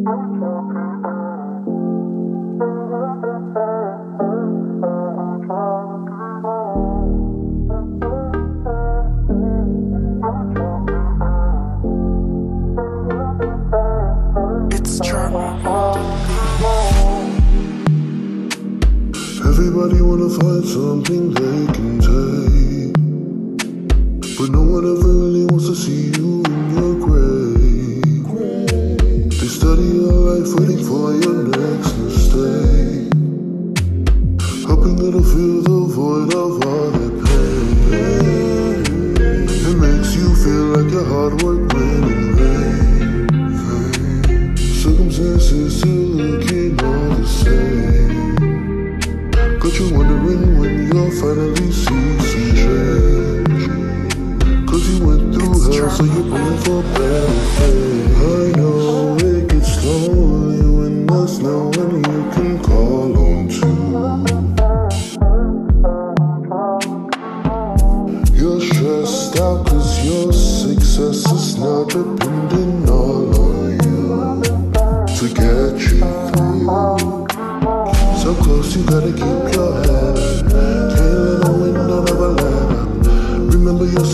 Everybody wanna find something they can take. Hoping it'll fill the void of all their pain. It makes you feel like your hard work went in vain. Circumstances still looking all the same. Got you wondering when you'll finally see some change. Cause you went through hell, so you're praying for better days. I know it gets lonely when there's no one you can call on depending all on you to get you. So close, you gotta keep your head up. Let no wind a ladder. Remember your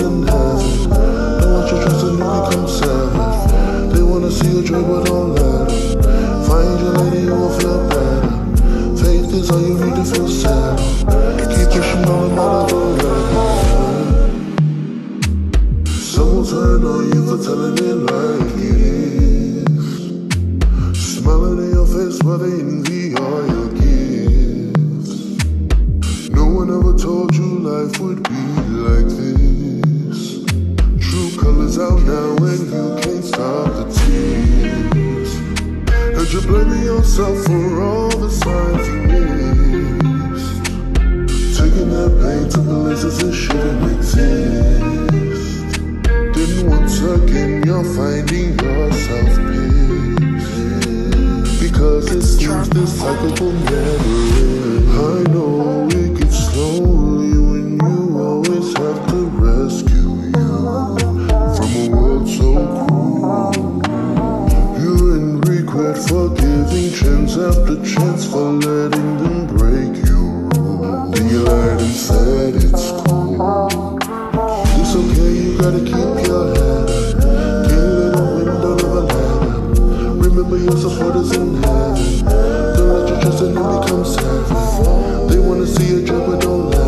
in heaven. Don't want your trust and you become. They wanna see but don't let 'em. Find your lady, you will feel better. Faith is all you need to feel sad. Keep pushing on matter what. Some will turn on you for telling it like it is. Smiling in your face while they envy all your gifts. No one ever told you life would be like this. True colors out now and you can't stop the tears. And you're blaming yourself for all the signs you missed. Taking that pain to places it shouldn't exist. Again you're finding yourself pissed Because it seems this cycle will never end I know it gets lonely when you always have to rescue you From a world so cruel. You're in regret for giving chance after chance For letting them break you. Then you lied and said it's cool. It's okay, you gotta keep your head Remember your supporters in heaven. Don't let your trust in savage. They wanna see your joy, but don't let